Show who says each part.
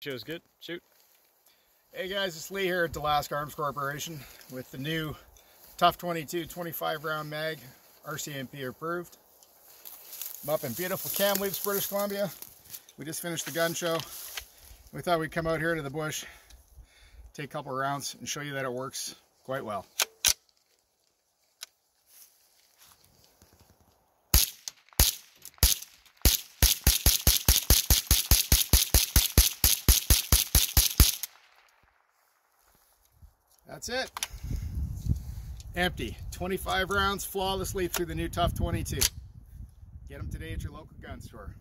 Speaker 1: Show's good. Shoot.
Speaker 2: Hey guys, it's Lee here at Dlask Arms Corporation with the new TUF 22 25 round mag, RCMP approved. I'm up in beautiful Kamloops, British Columbia. We just finished the gun show. We thought we'd come out here to the bush, take a couple rounds and show you that it works quite well. That's it. Empty. 25 rounds flawlessly through the new TUF 22. Get them today at your local gun store.